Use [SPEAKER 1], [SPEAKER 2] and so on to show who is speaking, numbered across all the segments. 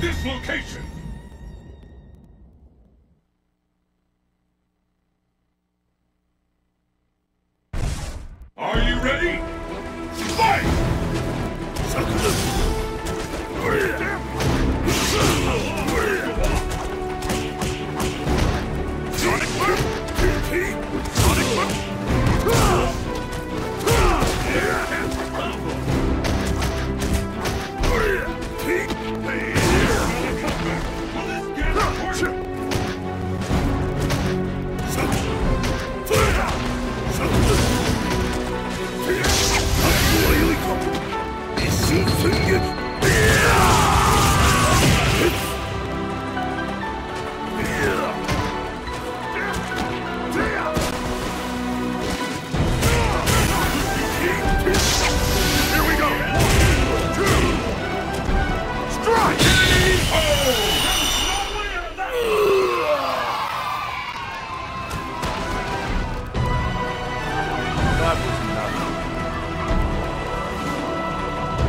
[SPEAKER 1] this location! Are you ready? Fight!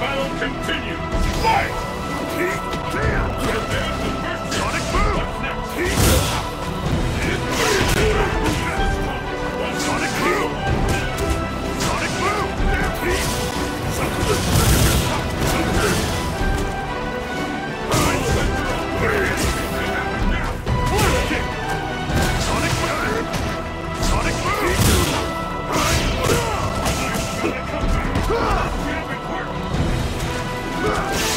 [SPEAKER 1] battle continues. Fight! Ugh.